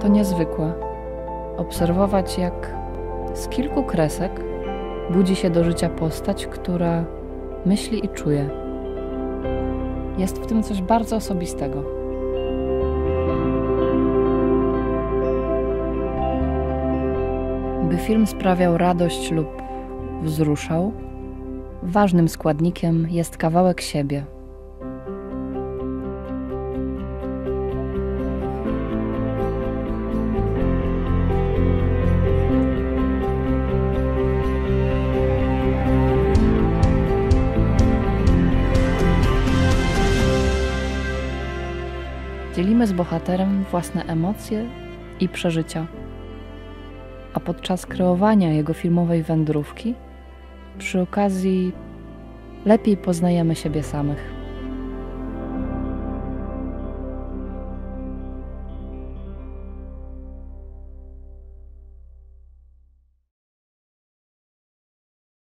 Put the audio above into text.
To niezwykłe. Obserwować, jak z kilku kresek budzi się do życia postać, która myśli i czuje. Jest w tym coś bardzo osobistego. By film sprawiał radość lub wzruszał, ważnym składnikiem jest kawałek siebie. Dzielimy z bohaterem własne emocje i przeżycia, a podczas kreowania jego filmowej wędrówki, przy okazji lepiej poznajemy siebie samych.